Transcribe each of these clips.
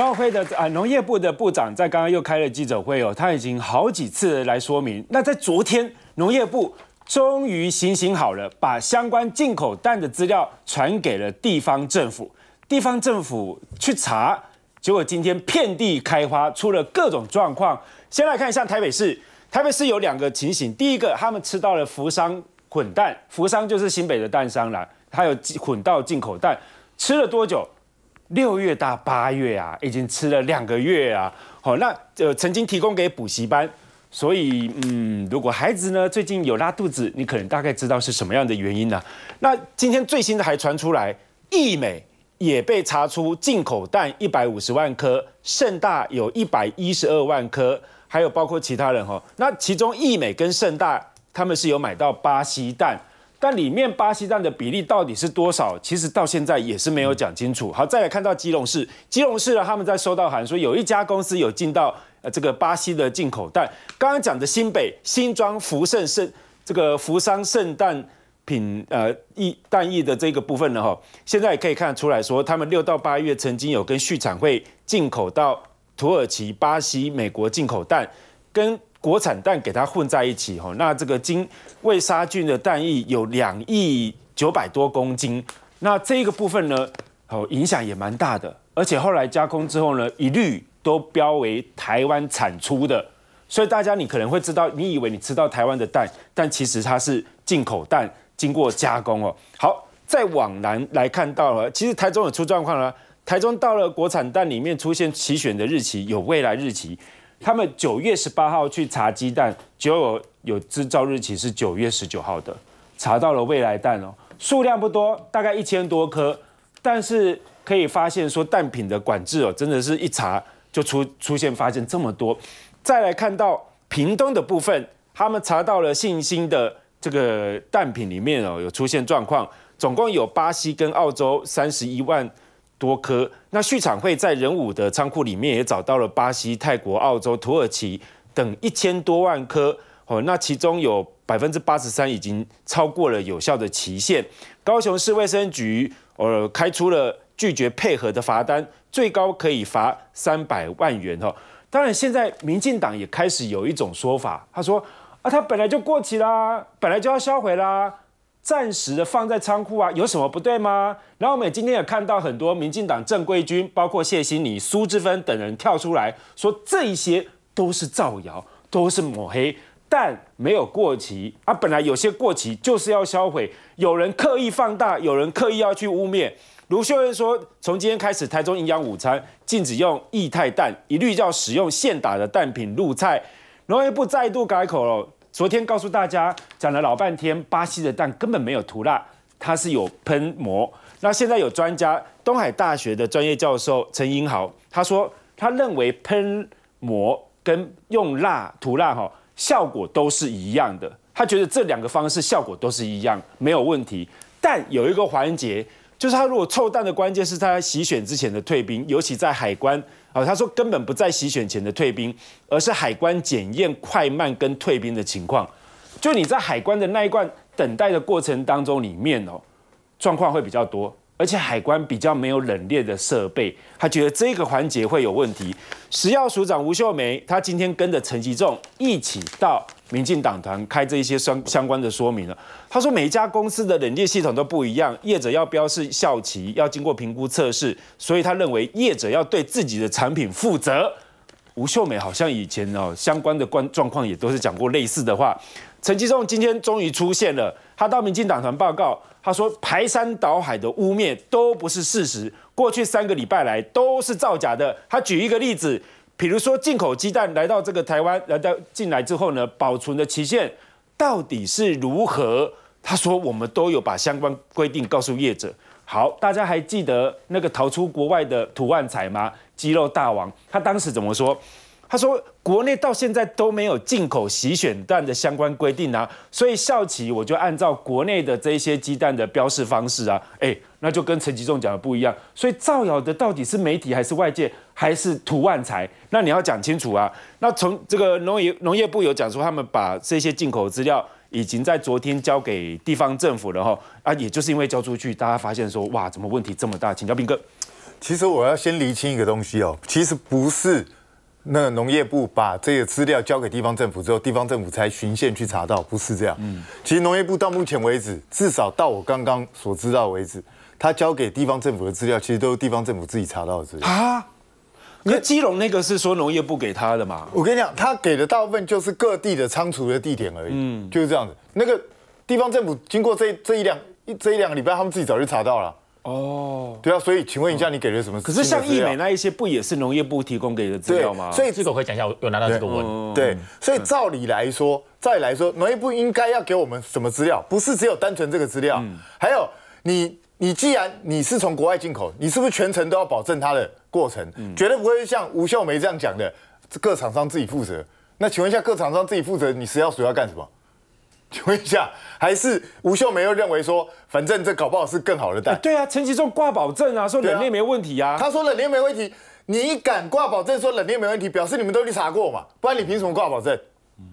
农会的啊，农业部的部长在刚刚又开了记者会哦，他已经好几次来说明。那在昨天，农业部终于行行好了，把相关进口蛋的资料传给了地方政府，地方政府去查，结果今天遍地开花，出了各种状况。先来看一下台北市，台北市有两个情形，第一个，他们吃到了福商混蛋，福商就是新北的蛋商啦，他有混到进口蛋，吃了多久？六月到八月啊，已经吃了两个月啊。好，那呃曾经提供给补习班，所以嗯，如果孩子呢最近有拉肚子，你可能大概知道是什么样的原因呢？那今天最新的还传出来，益美也被查出进口蛋一百五十万颗，盛大有一百一十二万颗，还有包括其他人哈。那其中益美跟盛大他们是有买到巴西蛋。但里面巴西蛋的比例到底是多少？其实到现在也是没有讲清楚。好，再来看到基隆市，基隆市呢，他们在收到函说有一家公司有进到呃这个巴西的进口蛋。刚刚讲的新北新庄福盛盛这个福商圣诞品呃意蛋意的这个部分呢，哈，现在也可以看得出来说，他们六到八月曾经有跟畜产会进口到土耳其、巴西、美国进口蛋，跟。国产蛋给它混在一起，哈，那这个经未杀菌的蛋液有两亿九百多公斤，那这个部分呢，哦，影响也蛮大的，而且后来加工之后呢，一律都标为台湾产出的，所以大家你可能会知道，你以为你吃到台湾的蛋，但其实它是进口蛋，经过加工哦。好，再往南来看到了，其实台中有出状况了，台中到了国产蛋里面出现起选的日期有未来日期。他们九月十八号去查鸡蛋，就有有制造日期是九月十九号的，查到了未来蛋哦，数量不多，大概一千多颗，但是可以发现说蛋品的管制哦，真的是一查就出出现发现这么多。再来看到屏东的部分，他们查到了信心的这个蛋品里面哦，有出现状况，总共有巴西跟澳洲三十一万。多颗，那畜产会在人武的仓库里面也找到了巴西、泰国、澳洲、土耳其等一千多万颗哦，那其中有百分之八十三已经超过了有效的期限。高雄市卫生局呃开出了拒绝配合的罚单，最高可以罚三百万元哦。当然，现在民进党也开始有一种说法，他说啊，他本来就过期啦，本来就要销毁啦。暂时的放在仓库啊，有什么不对吗？然后我们今天也看到很多民进党正规军，包括谢欣妮、苏志芬等人跳出来说，这一些都是造谣，都是抹黑，但没有过期啊。本来有些过期就是要销毁，有人刻意放大，有人刻意要去污蔑。卢秀燕说，从今天开始，台中营养午餐禁止用液态蛋，一律叫使用现打的蛋品入菜。农业部再度改口了。昨天告诉大家讲了老半天，巴西的蛋根本没有涂蜡，它是有喷膜。那现在有专家，东海大学的专业教授陈英豪，他说他认为喷膜跟用蜡涂蜡哈效果都是一样的，他觉得这两个方式效果都是一样，没有问题。但有一个环节，就是他如果臭蛋的关键是他在洗选之前的退冰，尤其在海关。啊，他说根本不在洗选前的退兵，而是海关检验快慢跟退兵的情况。就你在海关的那一关等待的过程当中里面哦，状况会比较多，而且海关比较没有冷链的设备，他觉得这个环节会有问题。食药署长吴秀梅，他今天跟着陈吉仲一起到。民进党团开这一些相相关的说明了。他说，每一家公司的冷链系统都不一样，业者要标示效期，要经过评估测试，所以他认为业者要对自己的产品负责。吴秀美好像以前哦相关的关状况也都是讲过类似的话。陈吉仲今天终于出现了，他到民进党团报告，他说排山倒海的污蔑都不是事实，过去三个礼拜来都是造假的。他举一个例子。比如说进口鸡蛋来到这个台湾，来到进来之后呢，保存的期限到底是如何？他说我们都有把相关规定告诉业者。好，大家还记得那个逃出国外的土万彩吗？鸡肉大王，他当时怎么说？他说：“国内到现在都没有进口洗选蛋的相关规定啊，所以校企我就按照国内的这些鸡蛋的标示方式啊，哎，那就跟陈吉仲讲的不一样。所以造谣的到底是媒体还是外界还是图万财？那你要讲清楚啊。那从这个农业农业部有讲说，他们把这些进口资料已经在昨天交给地方政府了哈啊，也就是因为交出去，大家发现说哇，怎么问题这么大？请教斌哥。其实我要先厘清一个东西哦，其实不是那农业部把这个资料交给地方政府之后，地方政府才循线去查到，不是这样。嗯，其实农业部到目前为止，至少到我刚刚所知道为止，他交给地方政府的资料，其实都是地方政府自己查到的资料啊。那基隆那个是说农业部给他的嘛？我跟你讲，他给的大部分就是各地的仓储的地点而已，嗯，就是这样子。那个地方政府经过这这一两一这一两个礼拜，他们自己早就查到了。哦，对啊，所以请问一下，你给了什么？可是像易美那一些，不也是农业部提供给的资料吗？所以这个我可以讲一下，我有拿到这个文。对，所以照理来说，照理来说，农业部应该要给我们什么资料？不是只有单纯这个资料，还有你你既然你是从国外进口，你是不是全程都要保证它的过程？绝对不会像吴秀梅这样讲的，各厂商自己负责。那请问一下，各厂商自己负责，你是要谁要干什么？请问一下，还是吴秀梅又认为说，反正这搞不好是更好的蛋？对啊，陈其忠挂保证啊，说冷链没问题啊。他说冷链没问题，你敢挂保证说冷链没问题，表示你们都去查过嘛？不然你凭什么挂保证？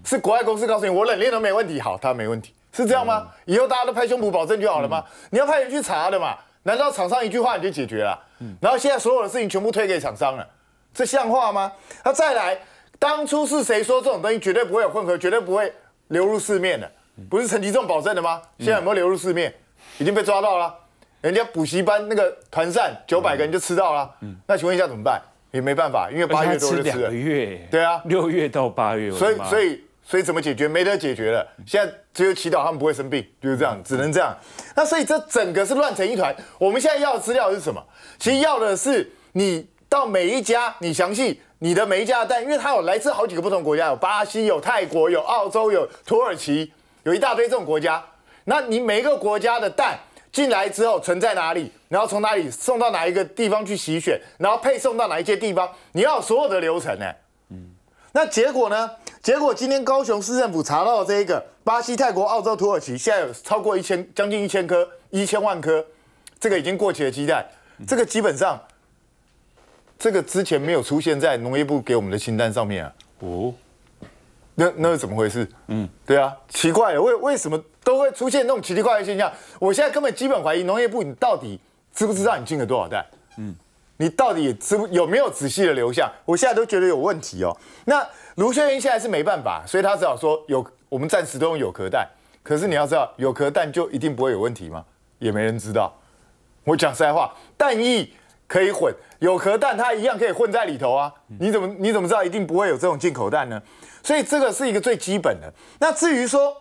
是国外公司告诉你我冷链都没问题，好，他没问题，是这样吗？以后大家都拍胸脯保证就好了吗？你要派人去查的嘛？难道厂商一句话你就解决了？然后现在所有的事情全部推给厂商了，这像话吗？那再来，当初是谁说这种东西绝对不会有混合，绝对不会流入市面的？不是陈吉仲保证的吗？现在有没有流入市面？已经被抓到了，人家补习班那个团膳九百个人就吃到了。嗯那请问一下怎么办？也没办法，因为八月多就吃了。月。对啊，六月到八月。所以所以所以怎么解决？没得解决了。现在只有祈祷他们不会生病，就是这样，只能这样。那所以这整个是乱成一团。我们现在要的资料是什么？其实要的是你到每一家，你详细你的每一家的蛋，因为它有来自好几个不同国家，有巴西、有泰国、有澳洲、有土耳其。有一大堆这种国家，那你每一个国家的蛋进来之后存在哪里，然后从哪里送到哪一个地方去洗选，然后配送到哪一些地方，你要所有的流程呢？嗯，那结果呢？结果今天高雄市政府查到这一个巴西、泰国、澳洲、土耳其，现在有超过一千将近一千颗一千万颗，这个已经过期的鸡蛋，这个基本上这个之前没有出现在农业部给我们的清单上面啊。哦。那那是怎么回事？嗯，对啊，奇怪了，为为什么都会出现那种奇奇怪怪的现象？我现在根本基本怀疑农业部，你到底知不知道你进了多少袋？嗯，你到底知有没有仔细的留下？我现在都觉得有问题哦。那卢秀云现在是没办法，所以他只好说有，我们暂时都用有壳蛋。可是你要知道，有壳蛋就一定不会有问题吗？也没人知道。我讲实在话，蛋液可以混，有壳蛋它一样可以混在里头啊。你怎么你怎么知道一定不会有这种进口蛋呢？所以这个是一个最基本的。那至于说，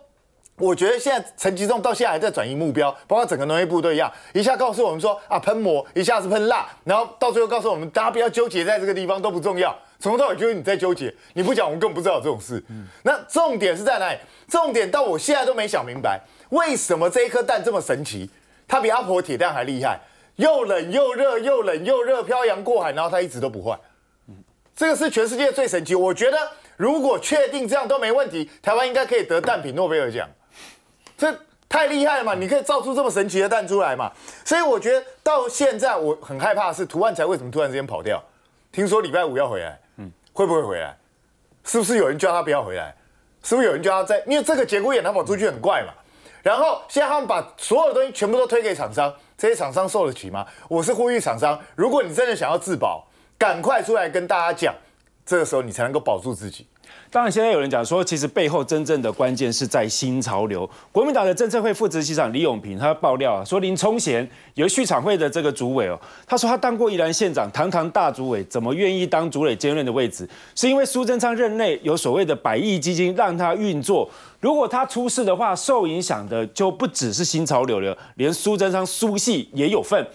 我觉得现在陈吉仲到现在还在转移目标，包括整个农业部都一样，一下告诉我们说啊喷膜，一下子喷蜡，然后到最后告诉我们大家不要纠结在这个地方都不重要，从头到尾就是你在纠结，你不讲我们根本不知道有这种事。嗯那重点是在哪里？重点到我现在都没想明白，为什么这一颗蛋这么神奇？它比阿婆铁蛋还厉害，又冷又热，又冷又热，漂洋过海，然后它一直都不坏。这个是全世界最神奇，我觉得。如果确定这样都没问题，台湾应该可以得蛋品诺贝尔奖，这太厉害了嘛！你可以造出这么神奇的蛋出来嘛？所以我觉得到现在我很害怕是涂万才为什么突然之间跑掉？听说礼拜五要回来，嗯，会不会回来？是不是有人叫他不要回来？是不是有人叫他在？因为这个节骨眼他跑出去很怪嘛。然后现在他们把所有东西全部都推给厂商，这些厂商受得起吗？我是呼吁厂商，如果你真的想要自保，赶快出来跟大家讲。这个时候你才能够保住自己。当然，现在有人讲说，其实背后真正的关键是在新潮流。国民党的政策会副执行长李永平他爆料啊，说林冲贤有畜产会的这个主委哦，他说他当过宜兰县长，堂堂大主委怎么愿意当主委兼任的位置？是因为苏贞昌任内有所谓的百亿基金让他运作，如果他出事的话，受影响的就不只是新潮流了，连苏贞昌苏系也有份。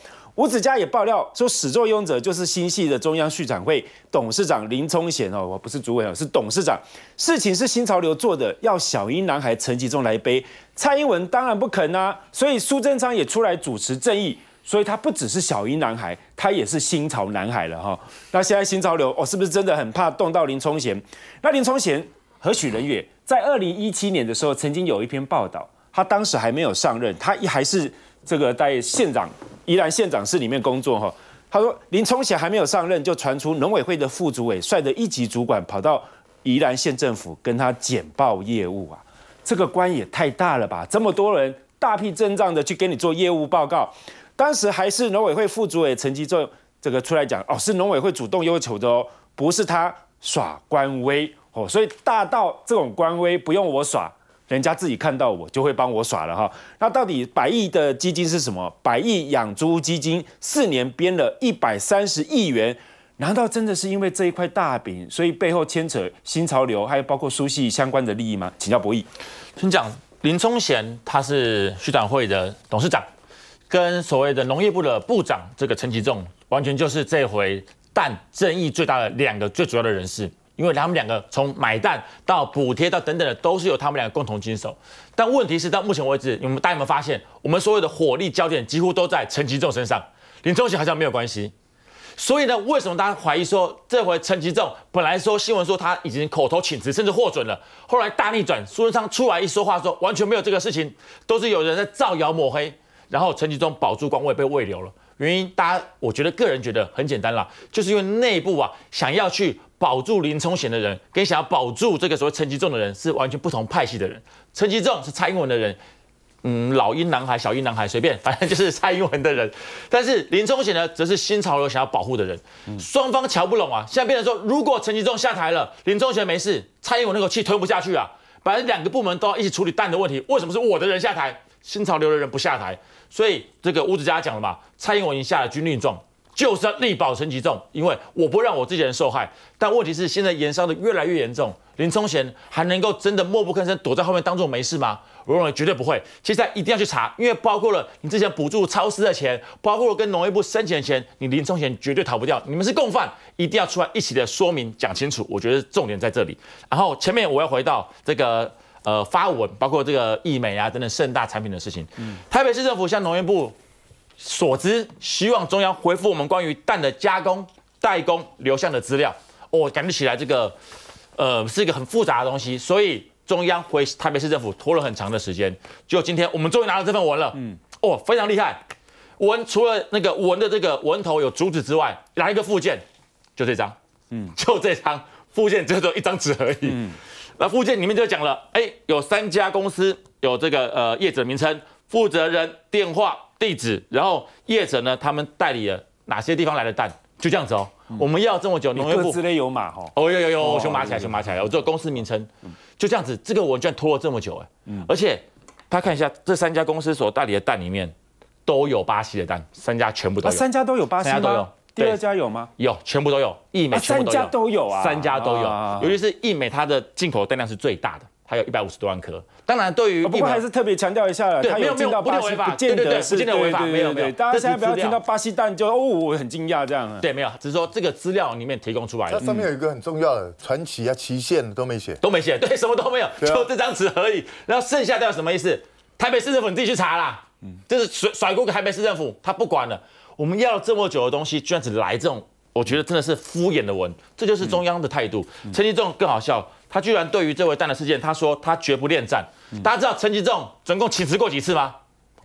吴子嘉也爆料说，始作俑者就是新系的中央续展会董事长林聪贤哦，我不是主委哦，是董事长。事情是新潮流做的，要小英男孩陈吉仲来背，蔡英文当然不肯啊，所以苏贞昌也出来主持正义，所以他不只是小英男孩，他也是新潮男孩了哈。那现在新潮流哦，是不是真的很怕动到林聪贤？那林聪贤何许人也？在二零一七年的时候，曾经有一篇报道，他当时还没有上任，他还是这个在县长。宜兰县长室里面工作哈，他说林冲贤还没有上任，就传出农委会的副主委率着一级主管跑到宜兰县政府跟他简报业务啊，这个官也太大了吧？这么多人大批阵仗的去给你做业务报告，当时还是农委会副主委陈吉仲这个出来讲哦，是农委会主动要求的哦，不是他耍官威哦，所以大到这种官威不用我耍，人家自己看到我就会帮我耍了哈。那到底百亿的基金是什么？百亿养猪基金四年编了一百三十亿元，难道真的是因为这一块大饼，所以背后牵扯新潮流，还有包括苏系相关的利益吗？请教博弈。先讲林宗贤，他是畜产会的董事长，跟所谓的农业部的部长这个陈其仲，完全就是这回但争议最大的两个最主要的人士。因为他们两个从买蛋到补贴到等等的，都是由他们两个共同经手。但问题是到目前为止，你们大家有没有发现，我们所有的火力焦点几乎都在陈其仲身上，林聪贤好像没有关系。所以呢，为什么大家怀疑说这回陈其仲本来说新闻说他已经口头请辞，甚至获准了，后来大逆转，苏贞昌出来一说话说完全没有这个事情，都是有人在造谣抹黑，然后陈其仲保住官位被未留了。原因大家我觉得个人觉得很简单啦，就是因为内部啊想要去保住林冲贤的人，跟想要保住这个所谓陈其仲的人是完全不同派系的人。陈其仲是蔡英文的人。嗯，老鹰男孩、小鹰男孩，随便，反正就是蔡英文的人。但是林冲贤呢，则是新潮流想要保护的人。双方瞧不拢啊，现在变成说，如果陈吉仲下台了，林冲贤没事，蔡英文那口气吞不下去啊。反正两个部门都要一起处理蛋的问题，为什么是我的人下台，新潮流的人不下台？所以这个吴子嘉讲了嘛，蔡英文已经下了军令状，就是要力保陈吉仲，因为我不让我自己人受害。但问题是现在延烧的越来越严重，林冲贤还能够真的默不吭声躲在后面当做没事吗？我认为绝对不会，现在一定要去查，因为包括了你之前补助超市的钱，包括了跟农业部申请的钱，你林冲贤绝对逃不掉，你们是共犯，一定要出来一起的说明讲清楚。我觉得重点在这里。然后前面我要回到这个呃发文，包括这个易美啊等等盛大产品的事情。嗯台北市政府向农业部所知，希望中央回复我们关于蛋的加工代工流向的资料。哦，感觉起来这个呃是一个很复杂的东西，所以。中央回台北市政府拖了很长的时间，就今天我们终于拿到这份文了。嗯，哦，非常厉害。文除了那个文的这个文头有主旨之外，来一个附件，就这张。嗯，就这张附件只有一张纸而已。嗯，那附件里面就讲了，哎，有三家公司，有这个呃业者名称、负责人电话、地址，然后业者呢他们代理了哪些地方来的蛋，就这样子哦。我们要这么久，农业部。之类有码哈。哦，有有有，熊码起来，熊码起来，我做公司名称。就这样子，这个文卷拖了这么久哎，嗯，而且他看一下这三家公司所代理的蛋里面都有巴西的蛋，三家全部都有，三家都有巴西吗？第二家有吗？有，全部都有，易美全部都有，三家都有啊，三家都有，尤其是易美，它的进口蛋量是最大的。还有一百五十多万颗，当然对于不过还是特别强调一下了，对，没有没有不见得不见得是不见得违法，没有没有，大家现在不要听到巴西蛋就哦，我很惊讶这样。对，没有，只是说这个资料里面提供出来的，它上面有一个很重要的传奇啊，期限都没写，都没写，对，什么都没有，就这张纸而已。然后剩下的什么意思？台北市政府你自己去查啦，嗯，就是甩甩锅给台北市政府，他不管了。我们要这么久的东西，居然只来这种，我觉得真的是敷衍的文，这就是中央的态度。陈其仲更好笑。他居然对于这位蛋的事件，他说他绝不恋战。大家知道陈吉仲总共请辞过几次吗？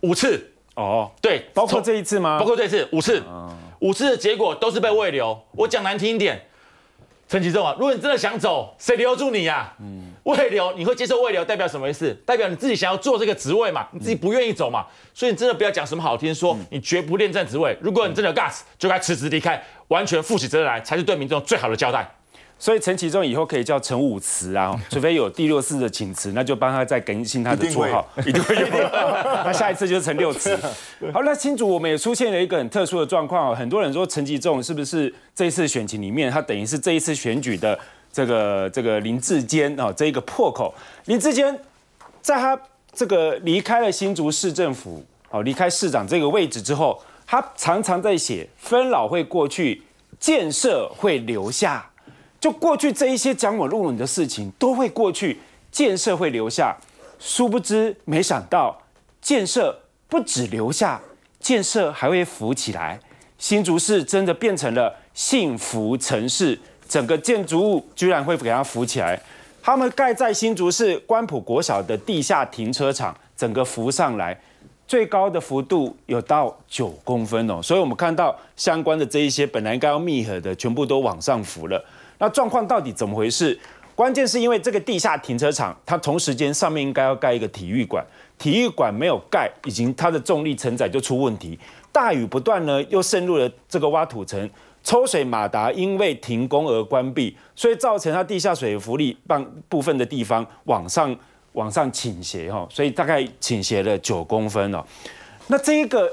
五次。哦，对，包括这一次吗？包括这次五次。五次的结果都是被未留。我讲难听一点，陈吉仲啊，如果你真的想走，谁留住你呀？嗯，未留，你会接受未留，代表什么意思？代表你自己想要做这个职位嘛？你自己不愿意走嘛？所以你真的不要讲什么好听，说你绝不恋战职位。如果你真的有 gas，就该辞职离开，完全负起责任来，才是对民众最好的交代。所以陈其中以后可以叫陈武慈啊，除非有第六次的请辞，那就帮他再更新他的绰号，一定会有。那下一次就是陈六慈。好，那新竹我们也出现了一个很特殊的状况很多人说陈其中是不是这一次选情里面，他等于是这一次选举的这个这个林志坚啊，这一个破口。林志坚在他这个离开了新竹市政府，哦，离开市长这个位置之后，他常常在写分老会过去，建设会留下。就过去这一些讲我论文的事情都会过去，建设会留下。殊不知，没想到建设不止留下，建设还会浮起来。新竹市真的变成了幸福城市，整个建筑物居然会给它浮起来。他们盖在新竹市关埔国小的地下停车场，整个浮上来，最高的幅度有到九公分哦。所以我们看到相关的这一些本来该要密合的，全部都往上浮了。那状况到底怎么回事？关键是因为这个地下停车场，它同时间上面应该要盖一个体育馆，体育馆没有盖，已经它的重力承载就出问题。大雨不断呢，又渗入了这个挖土层，抽水马达因为停工而关闭，所以造成它地下水浮力半部分的地方往上往上倾斜哈，所以大概倾斜了九公分哦。那这一个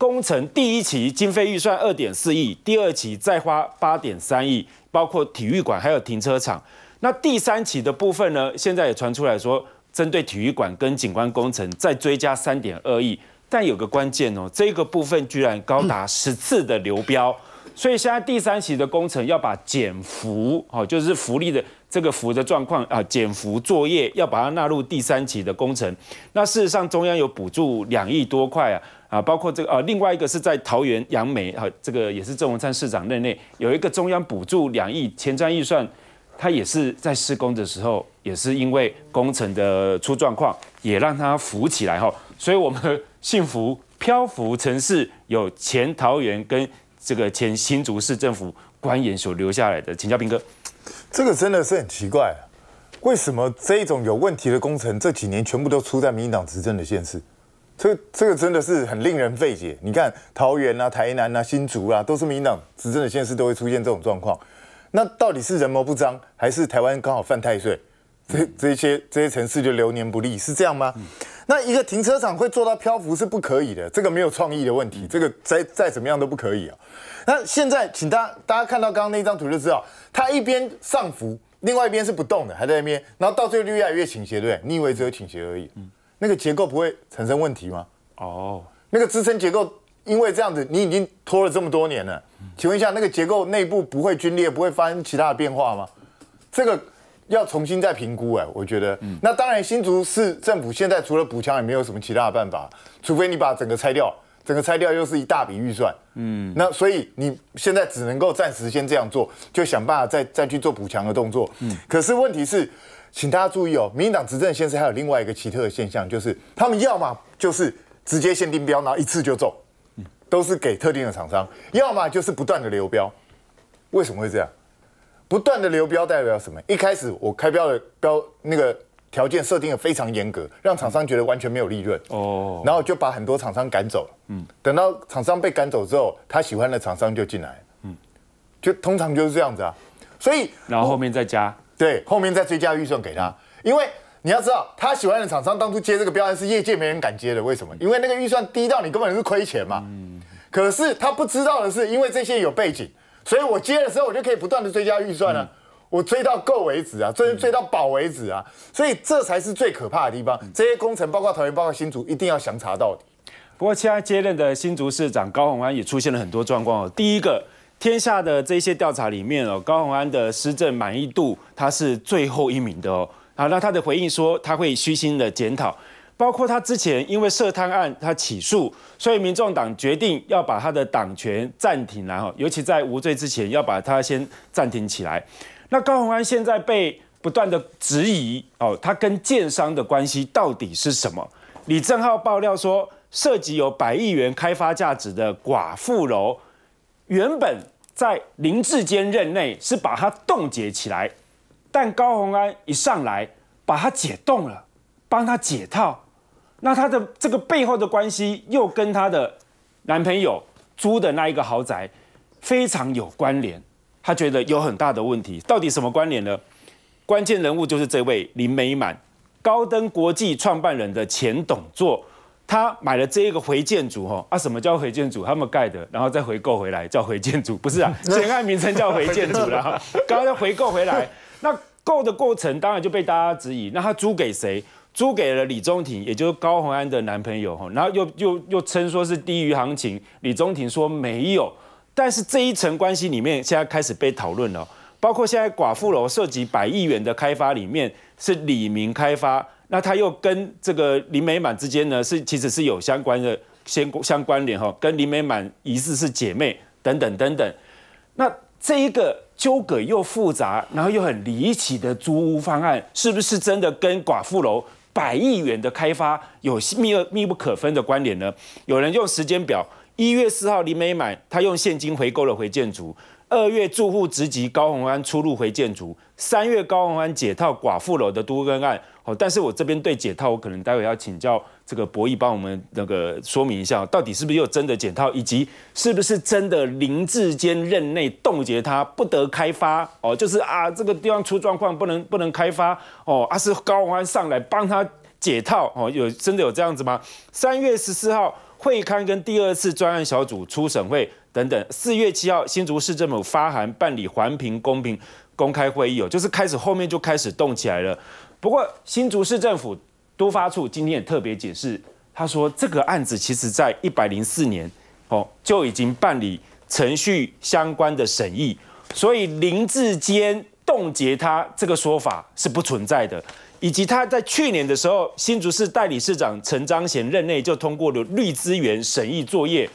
工程第一期经费预算二点四亿，第二期再花八点三亿，包括体育馆还有停车场。那第三期的部分呢，现在也传出来说，针对体育馆跟景观工程再追加三点二亿。但有个关键哦，这个部分居然高达 十次的流标，所以现在第三期的工程要把减幅哦，就是福利的这个幅的状况啊，减幅作业要把它纳入第三期的工程。那事实上中央有补助两亿多块啊啊，包括这个啊，另外一个是在桃园杨梅啊，这个也是郑文灿市长任内有一个中央补助两亿前瞻预算，他也是在施工的时候，也是因为工程的出状况，也让它浮起来哈，所以我们。幸福漂浮城市有前桃园跟这个前新竹市政府官员所留下来的，请教斌哥。这个真的是很奇怪啊，为什么这种有问题的工程这几年全部都出在民进党执政的县市？这这个真的是很令人费解。你看桃园啊、台南啊、新竹啊，都是民党执政的县市，都会出现这种状况。那到底是人谋不彰，还是台湾刚好犯太岁？这这些这些城市就流年不利，是这样吗？那一个停车场会做到漂浮是不可以的，这个没有创意的问题，这个再再怎么样都不可以啊。那现在请大家大家看到刚刚那张图就知道，它一边上浮，另外一边是不动的，还在那边，然后到最后就越来越倾斜，对不对？你以为只有倾斜而已，那个结构不会产生问题吗？哦，那个支撑结构因为这样子，你已经拖了这么多年了，请问一下，那个结构内部不会龟裂，不会发生其他的变化吗？这个。要重新再评估哎，我觉得，嗯那当然新竹市政府现在除了补强也没有什么其他的办法，除非你把整个拆掉，整个拆掉又是一大笔预算，嗯，那所以你现在只能够暂时先这样做，就想办法再再去做补强的动作。嗯，可是问题是，请大家注意哦，民进党执政现在还有另外一个奇特的现象，就是他们要么就是直接限定标，然后一次就中，都是给特定的厂商，要么就是不断的流标，为什么会这样？不断的流标代表什么？一开始我开标的标那个条件设定的非常严格，让厂商觉得完全没有利润哦，然后就把很多厂商赶走了。嗯，等到厂商被赶走之后，他喜欢的厂商就进来。嗯，就通常就是这样子啊。所以然后后面再加，对，后面再追加预算给他。因为你要知道，他喜欢的厂商当初接这个标案是业界没人敢接的，为什么？因为那个预算低到你根本是亏钱嘛。嗯，可是他不知道的是，因为这些有背景。所以我接的时候，我就可以不断的追加预算了，我追到够为止啊，追追到饱为止啊，所以这才是最可怕的地方。这些工程，包括桃园，包括新竹，一定要详查到底。不过，现在接任的新竹市长高鸿安也出现了很多状况哦。第一个，天下的这些调查里面哦，高鸿安的施政满意度他是最后一名的哦。好，那他的回应说他会虚心的检讨。包括他之前因为涉贪案，他起诉，所以民众党决定要把他的党权暂停，然后尤其在无罪之前要把他先暂停起来。那高鸿安现在被不断的质疑哦，他跟建商的关系到底是什么？李正浩爆料说，涉及有百亿元开发价值的寡妇楼，原本在林志坚任内是把它冻结起来，但高鸿安一上来把它解冻了，帮他解套。那他的这个背后的关系又跟他的男朋友租的那一个豪宅非常有关联，他觉得有很大的问题。到底什么关联呢？关键人物就是这位林美满，高登国际创办人的前董座，他买了这一个回建筑，哈啊，什么叫回建筑？他们盖的，然后再回购回来叫回建筑，不是啊？简案名称叫回建筑了，刚刚要回购回来，那购的过程当然就被大家质疑，那他租给谁？租给了李宗廷，也就是高鸿安的男朋友哈，然后又又又称说是低于行情，李宗廷说没有，但是这一层关系里面现在开始被讨论了，包括现在寡妇楼涉及百亿元的开发里面是李明开发，那他又跟这个林美满之间呢是其实是有相关的相相关联哈，跟林美满疑似是姐妹等等等等，那这一个。纠葛又复杂，然后又很离奇的租屋方案，是不是真的跟寡妇楼百亿元的开发有密密不可分的关联呢？有人用时间表，一月四号林美满他用现金回购了回建筑，二月住户直击高鸿安出入回建筑，三月高鸿安解套寡妇楼的都更案，但是我这边对解套，我可能待会要请教这个博弈帮我们那个说明一下，到底是不是又真的解套，以及是不是真的林志坚任内冻结他不得开发哦，就是啊这个地方出状况不能不能开发哦，啊是高虹安上来帮他解套哦，有真的有这样子吗？三月十四号会刊跟第二次专案小组出审会等等，四月七号新竹市政府发函办理环评公平公开会议哦，就是开始后面就开始动起来了。不过，新竹市政府都发处今天也特别解释，他说这个案子其实在一百零四年哦就已经办理程序相关的审议，所以林志坚冻结他这个说法是不存在的，以及他在去年的时候，新竹市代理市长陈章贤任内就通过了绿资源审议作业，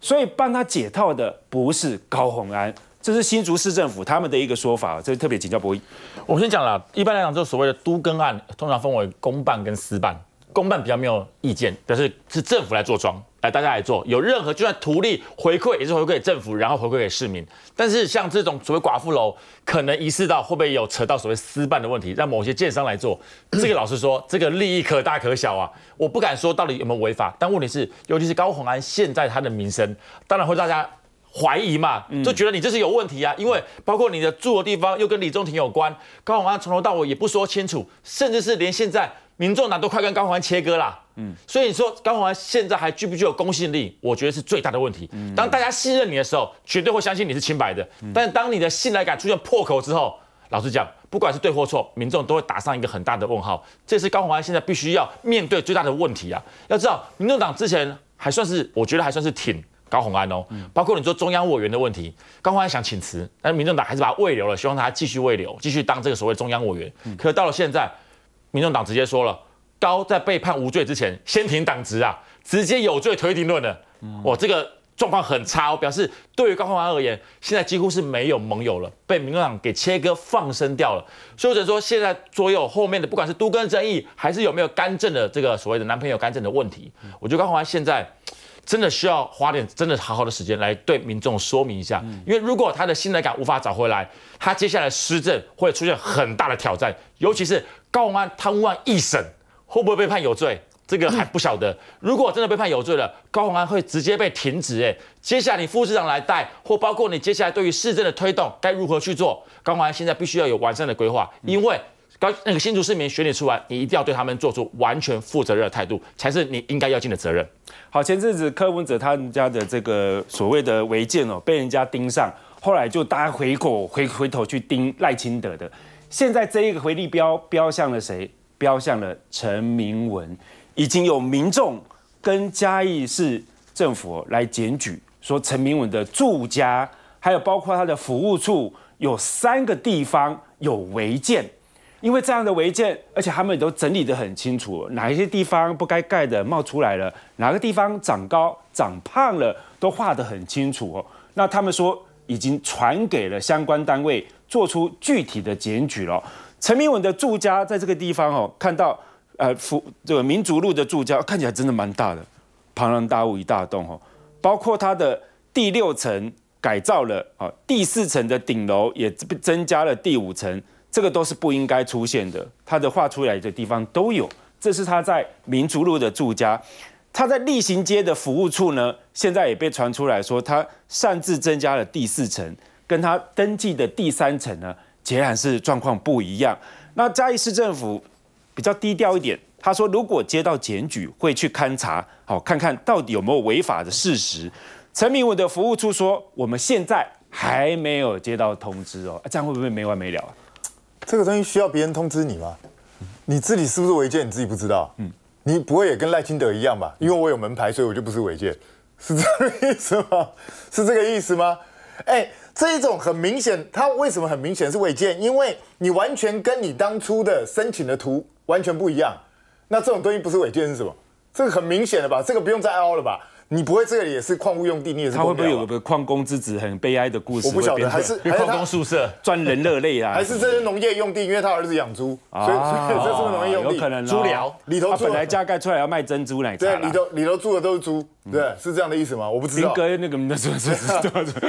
所以帮他解套的不是高鸿安。这是新竹市政府他们的一个说法，这特别请教博弈。我先讲了，一般来讲，就所谓的都更案，通常分为公办跟私办。公办比较没有意见，但是是政府来做庄，来大家来做，有任何就算图利回馈也是回馈给政府，然后回馈给市民。但是像这种所谓寡妇楼，可能疑似到会不会有扯到所谓私办的问题，让某些建商来做，这个老实说，这个利益可大可小啊。我不敢说到底有没有违法，但问题是，尤其是高鸿安现在他的名声，当然会大家。怀疑嘛，就觉得你这是有问题啊，因为包括你的住的地方又跟李宗廷有关，高鸿安从头到尾也不说清楚，甚至是连现在民众党都快跟高鸿安切割啦，嗯，所以你说高鸿安现在还具不具有公信力？我觉得是最大的问题。当大家信任你的时候，绝对会相信你是清白的，但是当你的信赖感出现破口之后，老实讲，不管是对或错，民众都会打上一个很大的问号。这是高鸿安现在必须要面对最大的问题啊！要知道，民众党之前还算是，我觉得还算是挺。高鸿安哦，包括你说中央委员的问题，高鸿安想请辞，但是民众党还是把他慰留了，希望他继续慰留，继续当这个所谓中央委员。可是到了现在，民众党直接说了，高在被判无罪之前，先停党职啊，直接有罪推定论了。哇，这个状况很差，我表示对于高鸿安而言，现在几乎是没有盟友了，被民众党给切割放生掉了。所以我只能说，现在所有后面的，不管是都更争议，还是有没有干政的这个所谓的男朋友干政的问题，我觉得高鸿安现在。真的需要花点真的好好的时间来对民众说明一下，因为如果他的信赖感无法找回来，他接下来施政会出现很大的挑战，尤其是高鸿安贪污案一审会不会被判有罪，这个还不晓得。如果真的被判有罪了，高鸿安会直接被停职，哎，接下来你副市长来带，或包括你接下来对于市政的推动该如何去做，高鸿安现在必须要有完善的规划，因为。高那个新竹市民选你出来，你一定要对他们做出完全负责任的态度，才是你应该要尽的责任。好，前阵子柯文哲他们家的这个所谓的违建哦，被人家盯上，后来就大家回口回回头去盯赖清德的，现在这一个回力标标向了谁？标向了陈明文，已经有民众跟嘉义市政府来检举，说陈明文的住家，还有包括他的服务处，有三个地方有违建。因为这样的违建，而且他们也都整理得很清楚，哪一些地方不该盖的冒出来了，哪个地方长高长胖了，都画得很清楚哦。那他们说已经传给了相关单位，做出具体的检举了。陈明文的住家在这个地方哦，看到呃，福这个民族路的住家看起来真的蛮大的，庞然大物一大栋哦，包括它的第六层改造了啊，第四层的顶楼也增加了第五层。这个都是不应该出现的，他的画出来的地方都有。这是他在民族路的住家，他在例行街的服务处呢，现在也被传出来说，他擅自增加了第四层，跟他登记的第三层呢，截然是状况不一样。那嘉义市政府比较低调一点，他说如果接到检举，会去勘查，好看看到底有没有违法的事实。陈明文的服务处说，我们现在还没有接到通知哦，这样会不会没完没了啊？这个东西需要别人通知你吗？你自己是不是违建，你自己不知道？嗯，你不会也跟赖清德一样吧？因为我有门牌，所以我就不是违建，是这个意思吗？是这个意思吗？哎，这一种很明显，它为什么很明显是违建？因为你完全跟你当初的申请的图完全不一样。那这种东西不是违建是什么？这个很明显的吧？这个不用再凹了吧？你不会这个也是矿物用地，你也是。他会不会有个矿工之子很悲哀的故事？我不晓得，还是矿工宿舍 赚人热泪啊？还是这些农业用地？因为他儿子养猪，所以 这是农业用地。有可能猪寮里头本来加盖出来要卖珍珠奶茶。对，里头里头住的都是猪，对，是这样的意思吗？我不知道。林哥那个那是是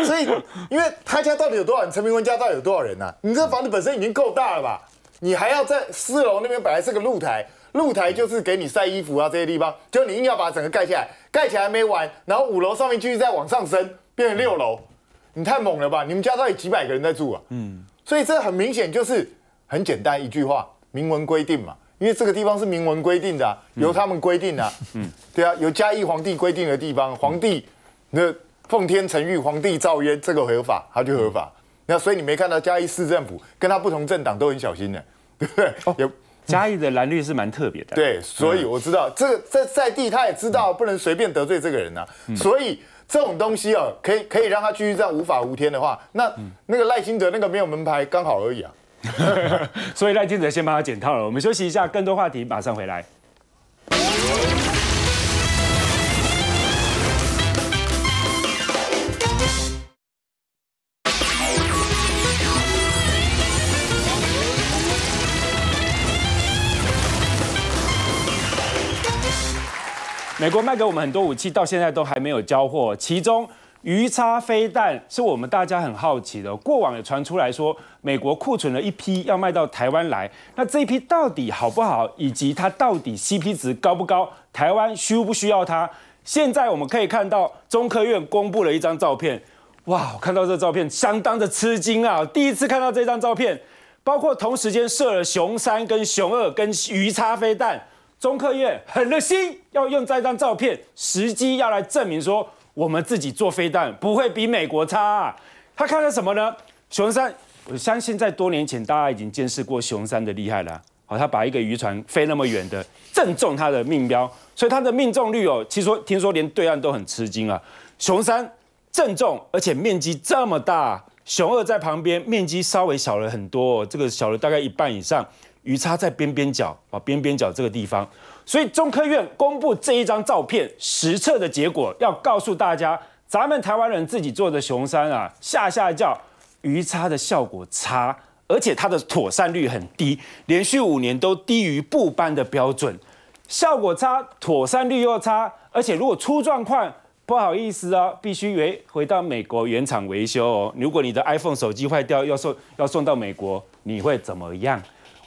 所以，因为他家到底有多少人？陈明文家到底有多少人呢？你这房子本身已经够大了吧？你还要在四楼那边本来是个露台，露台就是给你晒衣服啊这些地方，就你硬要把整个盖起来，盖起来没完，然后五楼上面继续再往上升，变成六楼，你太猛了吧？你们家到底几百个人在住啊？嗯，所以这很明显就是很简单一句话，明文规定嘛，因为这个地方是明文规定的、啊，由他们规定的、啊，嗯，对啊，由嘉义皇帝规定的地方，皇帝那奉天承运，皇帝诏曰这个合法，他就合法。那所以你没看到嘉义市政府跟他不同政党都很小心的，对不对？有嘉义的蓝绿是蛮特别的。对，所以我知道这个在在地他也知道不能随便得罪这个人啊，所以这种东西哦，可以可以让他继续这样无法无天的话，那那个赖清德那个没有门牌刚好而已啊。所以赖清德先帮他剪套了。我们休息一下，更多话题马上回来。美国卖给我们很多武器，到现在都还没有交货。其中鱼叉飞弹是我们大家很好奇的。过往也传出来说，美国库存了一批要卖到台湾来，那这一批到底好不好，以及它到底 CP 值高不高？台湾需不需要它？现在我们可以看到中科院公布了一张照片，哇，我看到这照片相当的吃惊啊！第一次看到这张照片，包括同时间射了熊三跟熊二跟鱼叉飞弹。中科院狠了心要用这张照片，时机要来证明说我们自己做飞弹不会比美国差、他看了什么呢？熊三，我相信在多年前大家已经见识过熊三的厉害了。好，他把一个渔船飞那么远的正中他的命标，所以他的命中率哦，其实说听说连对岸都很吃惊啊。熊三正中，而且面积这么大，熊二在旁边面积稍微小了很多、这个小了大概一半以上。鱼叉在边边角啊，边边角这个地方，所以中科院公布这一张照片实测的结果，要告诉大家，咱们台湾人自己做的熊山啊，下下叫鱼叉的效果差，而且它的妥善率很低，连续五年都低于部班的标准，效果差，妥善率又差，而且如果出状况，不好意思啊，必须回回到美国原厂维修哦。如果你的 iPhone 手机坏掉，要送要送到美国，你会怎么样？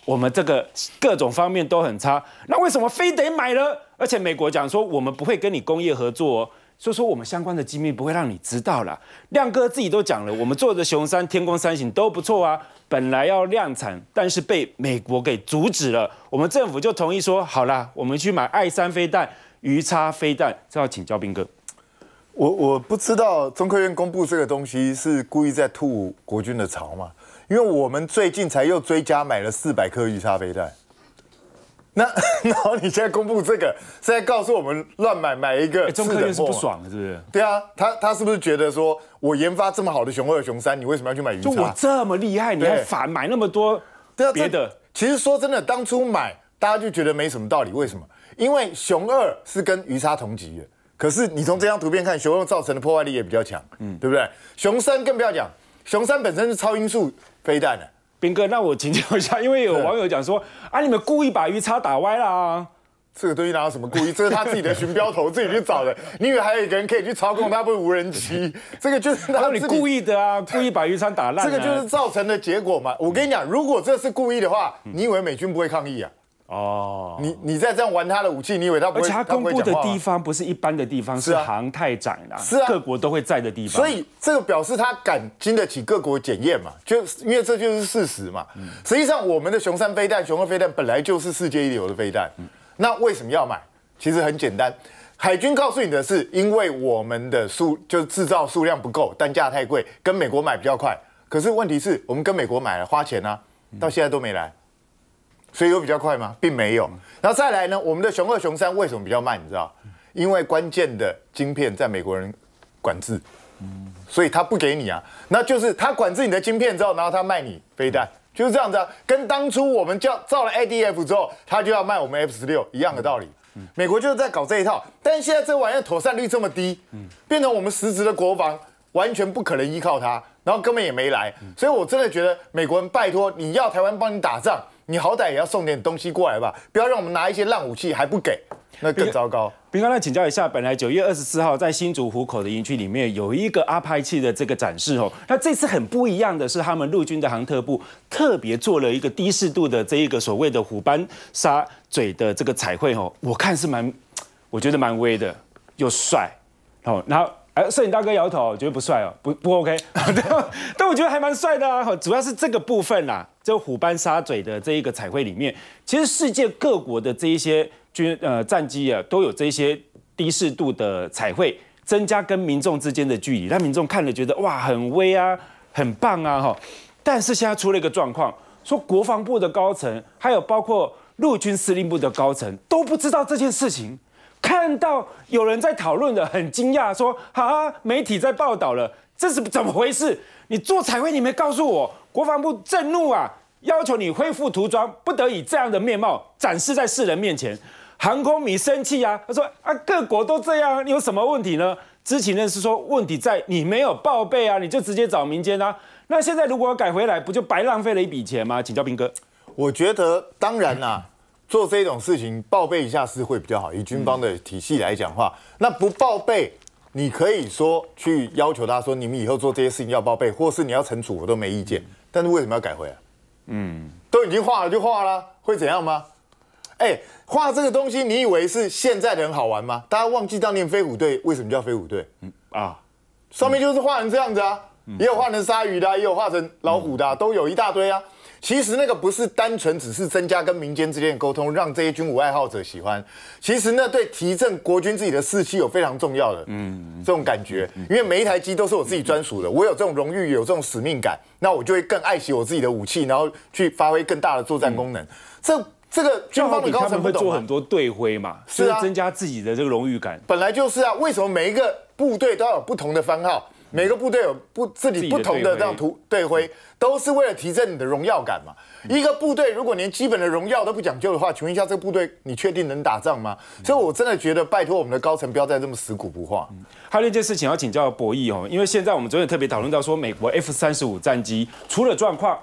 我们这个各种方面都很差，那为什么非得买呢？而且美国讲说我们不会跟你工业合作哦，所以说我们相关的机密不会让你知道了。亮哥自己都讲了，我们做的熊三、天宫三型都不错啊，本来要量产，但是被美国给阻止了。我们政府就同意说，好啦，我们去买爱三飞弹、鱼叉飞弹，这要请教兵哥。我我不知道中科院公布这个东西是故意在吐国军的槽嘛？因为我们最近才又追加买了四百颗鱼叉飞弹，那 然后你现在公布这个，是在告诉我们乱买买一个哎中科院是不爽的，是不是？对啊，他他是不是觉得说我研发这么好的熊二、熊三，你为什么要去买鱼就我叉？这么厉害，你还对反买那么多对啊，别的？其实说真的，当初买大家就觉得没什么道理，为什么？因为熊二是跟鱼叉同级的，可是你从这张图片看，熊二造成的破坏力也比较强，嗯，对不对？熊三更不要讲，熊三本身是超音速飞弹呢。兵哥，那我请教一下，因为有网友讲说啊，你们故意把鱼叉打歪啦。这个东西哪有什么故意？这是他自己的寻标头，自己去找的。你以为还有一个人可以去操控他，不是无人机？这个就是他说你故意的啊，故意把鱼叉打烂、啊。这个就是造成的结果嘛。我跟你讲，如果这是故意的话，嗯你以为美军不会抗议啊？哦。你你再这样玩他的武器，你以为他不会？而且他公布的地方不是一般的地方，是航太展啊，是啊各国都会在的地方。所以这个表示他敢经得起各国检验嘛？就因为这就是事实嘛。实际上，我们的熊三飞弹、熊二飞弹本来就是世界一流的飞弹，那为什么要买？其实很简单，海军告诉你的是，因为我们的数就是制造数量不够，单价太贵，跟美国买比较快。可是问题是我们跟美国买了花钱啊，到现在都没来。所以有比较快吗？并没有。然后再来呢，我们的熊二、熊三为什么比较慢？你知道？因为关键的晶片在美国人管制，所以他不给你啊。那就是他管制你的晶片之后，然后他卖你飞弹，就是这样子啊。跟当初我们叫造了 ADF 之后，他就要卖我们 F 十六一样的道理。美国就是在搞这一套，但是现在这玩意儿妥善率这么低，嗯变成我们实质的国防完全不可能依靠它，然后根本也没来。所以我真的觉得美国人拜托你要台湾帮你打仗，你好歹也要送点东西过来吧，不要让我们拿一些烂武器还不给。那更糟糕。平哥，那请教一下，本来九月二十四号在新竹湖口的营区里面有一个阿派器的这个展示哦，那这次很不一样的是，他们陆军的航特部特别做了一个低适度的这一个所谓的虎斑沙嘴的这个彩绘哦，我看是蛮，我觉得蛮威的，又帅哦，然后。哎，摄影大哥摇头，觉得不帅哦，不不 OK，但我觉得还蛮帅的啊。主要是这个部分啦，这虎斑沙嘴的这一个彩绘里面，其实世界各国的这一些军呃战机啊，都有这些低适度的彩绘，增加跟民众之间的距离，让民众看了觉得哇很威啊，很棒啊哈。但是现在出了一个状况，说国防部的高层，还有包括陆军司令部的高层都不知道这件事情。看到有人在讨论的，很惊讶，说：“啊，媒体在报道了，这是怎么回事？你做彩绘，你没告诉我。”国防部震怒啊，要求你恢复涂装，不得以这样的面貌展示在世人面前。航空迷生气啊，他说：“啊，各国都这样，你有什么问题呢？”知情人士说：“问题在你没有报备啊，你就直接找民间啊。那现在如果改回来，不就白浪费了一笔钱吗？”请教兵哥，我觉得当然啦。做这种事情报备一下是会比较好。以军方的体系来讲话，那不报备，你可以说去要求他说，你们以后做这些事情要报备，或是你要惩处，我都没意见。但是为什么要改回来？嗯，都已经画了就画了，会怎样吗？哎，画这个东西，你以为是现在的人好玩吗？大家忘记当年飞虎队为什么叫飞虎队？嗯啊，上面就是画成这样子啊，也有画成鲨鱼的，也有画成老虎的，都有一大堆啊。其实那个不是单纯只是增加跟民间之间的沟通，让这些军武爱好者喜欢。其实那对提振国军自己的士气有非常重要的，嗯，这种感觉。因为每一台机都是我自己专属的，我有这种荣誉，有这种使命感，那我就会更爱惜我自己的武器，然后去发挥更大的作战功能。这这个军方的高层会做很多队徽嘛，是啊，增加自己的这个荣誉感。本来就是啊，为什么每一个部队都要有不同的番号？每个部队有不自己不同的这样图队徽，都是为了提振你的荣耀感嘛。一个部队如果连基本的荣耀都不讲究的话，请问一下，这个部队你确定能打仗吗？所以我真的觉得，拜托我们的高层不要再这么死骨不化。还有一件事情要请教博弈哦，因为现在我们昨天特别讨论到说，美国 F 三十五战机出了状况，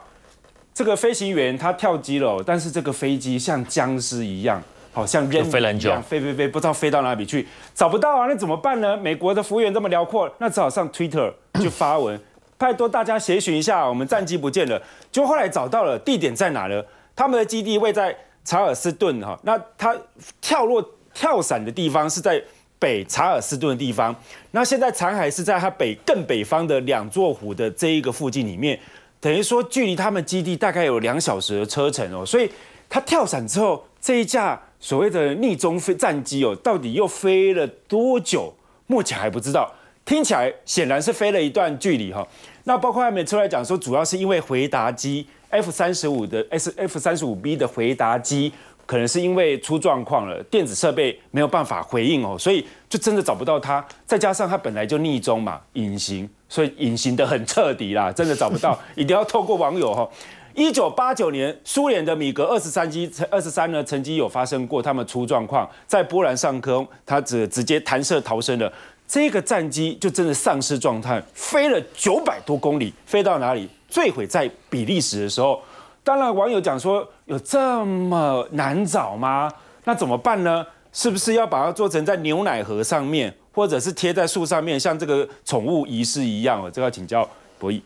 这个飞行员他跳机了，但是这个飞机像僵尸一样。好像扔飞很久，飞飞飞，不知道飞到哪里去，找不到啊，那怎么办呢？美国的服务员这么辽阔，那只好上 Twitter 就发文，拜托大家协寻一下，我们战机不见了。就后来找到了，地点在哪呢？他们的基地位在查尔斯顿哈，那他跳落跳伞的地方是在北查尔斯顿的地方，那现在残骸是在他北更北方的两座湖的这一个附近里面，等于说距离他们基地大概有两小时的车程哦，所以他跳伞之后这一架。所谓的逆中飞战机哦，到底又飞了多久？目前还不知道。听起来显然是飞了一段距离哈。那包括外面出来讲说，主要是因为回答机 F 三十五的 S F 三十五 B 的回答机，可能是因为出状况了，电子设备没有办法回应哦，所以就真的找不到它。再加上它本来就逆中嘛，隐形，所以隐形的很彻底啦，真的找不到，一定要透过网友哈。一九八九年，苏联的米格二十三机，二十三呢，曾经有发生过他们出状况，在波兰上空，它只直接弹射逃生了。这个战机就真的丧失状态，飞了九百多公里，飞到哪里？坠毁在比利时的时候。当然，网友讲说，有这么难找吗？那怎么办呢？是不是要把它做成在牛奶盒上面，或者是贴在树上面，像这个宠物仪式一样？这个要请教博弈。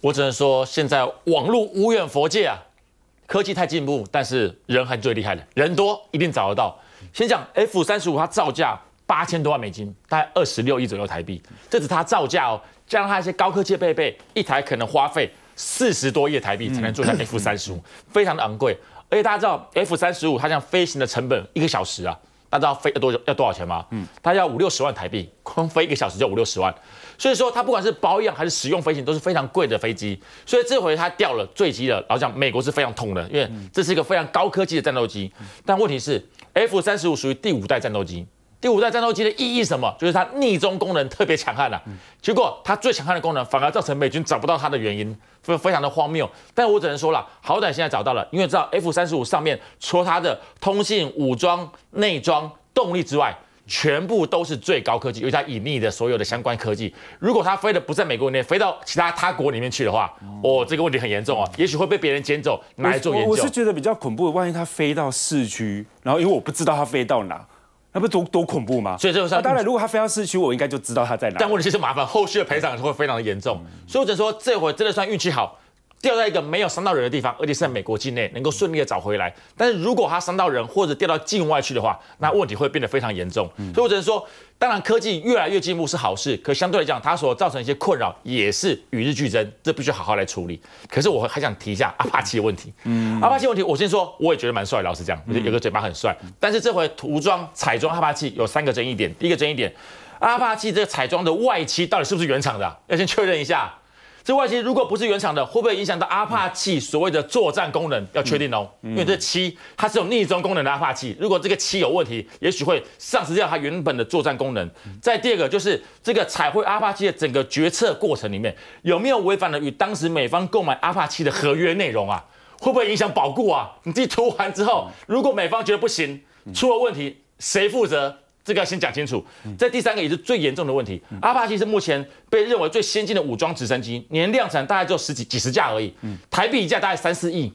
我只能说，现在网络无远佛界啊，科技太进步，但是人还最厉害的，人多一定找得到。先讲 F 三十五，它造价八千多万美金，大概二十六亿左右台币，这是它造价哦，加上它一些高科技配备，一台可能花费四十多亿台币才能做下 F 三十五，非常的昂贵。而且大家知道 F 三十五它这样飞行的成本，一个小时啊。大家知道飞要多久要多少钱吗？嗯，它要五六十万台币，光飞一个小时就五六十万。所以说，它不管是保养还是使用飞行都是非常贵的飞机。所以这回它掉了坠机了，老讲美国是非常痛的，因为这是一个非常高科技的战斗机。但问题是，F 三十五属于第五代战斗机。第五代战斗机的意义什么？就是它逆中功能特别强悍了。结果它最强悍的功能反而造成美军找不到它的原因，非非常的荒谬。但我只能说了，好歹现在找到了，因为知道 F 三十五上面除了它的通信、武装、内装、动力之外，全部都是最高科技，尤其它隐匿的所有的相关科技。如果它飞的不在美国内，飞到其他他国里面去的话，哦，这个问题很严重啊，也许会被别人捡走拿来做研究。我是觉得比较恐怖，万一它飞到市区，然后因为我不知道它飞到哪。那不多多恐怖吗？所以这个是当然，如果他飞到市区，我应该就知道他在哪。但问题是麻烦，后续的赔偿会非常的严重。所以我只能说，这回真的算运气好。掉在一个没有伤到人的地方，而且是在美国境内，能够顺利的找回来。但是如果它伤到人或者掉到境外去的话，那问题会变得非常严重。所以我只能说，当然科技越来越进步是好事，可相对来讲，它所造成一些困扰也是与日俱增，这必须好好来处理。可是我还想提一下阿帕奇的问题。嗯，阿帕奇问题，我先说，我也觉得蛮帅，老实讲，有个嘴巴很帅。但是这回涂装彩妆阿帕奇有三个争议点，第一个争议点，阿帕奇这个彩妆的外漆到底是不是原厂的？要先确认一下。这外机如果不是原厂的，会不会影响到阿帕奇所谓的作战功能？要确定哦，因为这漆它是有逆中功能的阿帕奇，如果这个漆有问题，也许会丧失掉它原本的作战功能。再第二个就是这个彩绘阿帕奇的整个决策过程里面有没有违反了与当时美方购买阿帕奇的合约内容啊？会不会影响保固啊？你自己涂完之后，如果美方觉得不行，出了问题，谁负责？这个要先讲清楚。在第三个也是最严重的问题，阿帕奇是目前被认为最先进的武装直升机，年量产大概就十几几十架而已，台币一架大概三四亿。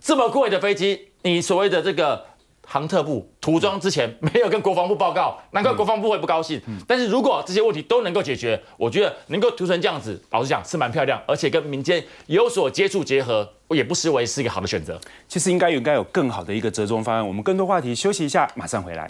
这么贵的飞机，你所谓的这个航特部涂装之前没有跟国防部报告，难怪国防部会不高兴。但是如果这些问题都能够解决，我觉得能够涂成这样子，老实讲是蛮漂亮，而且跟民间有所接触结合，我也不失为是一个好的选择。其实应该应该有更好的一个折中方案。我们更多话题休息一下，马上回来。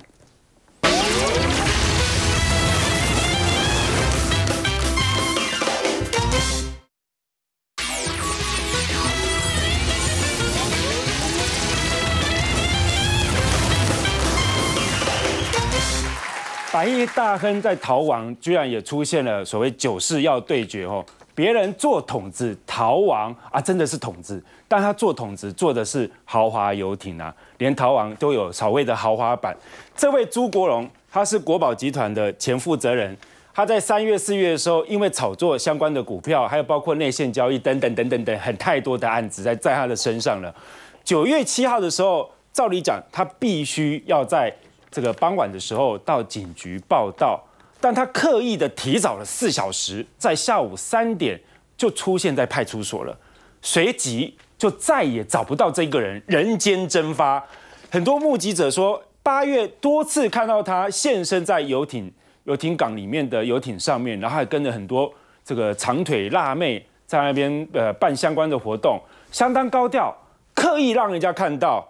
百亿大亨在逃亡，居然也出现了所谓九世要对决哦。别人做筒子逃亡啊，真的是筒子，但他做筒子做的是豪华游艇啊，连逃亡都有所谓的豪华版。这位朱国荣，他是国宝集团的前负责人，他在三月四月的时候，因为炒作相关的股票，还有包括内线交易等等等等等，很太多的案子在在他的身上了。九月七号的时候，照理讲他必须要在。这个傍晚的时候到警局报道，但他刻意的提早了四小时，在下午三点就出现在派出所了，随即就再也找不到这个人，人间蒸发。很多目击者说，八月多次看到他现身在游艇游艇港里面的游艇上面，然后还跟着很多这个长腿辣妹在那边呃办相关的活动，相当高调，刻意让人家看到。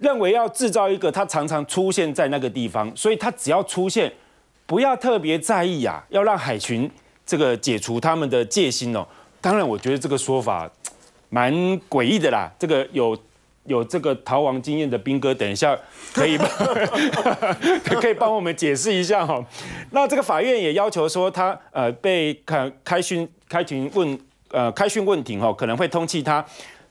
认为要制造一个他常常出现在那个地方，所以他只要出现，不要特别在意啊，要让海群这个解除他们的戒心哦。当然，我觉得这个说法蛮诡异的啦。这个有 有这个逃亡经验的兵哥，等一下可以 可以帮我们解释一下哈。那这个法院也要求说，他呃被开开训开庭问呃开训问庭哦，可能会通缉他。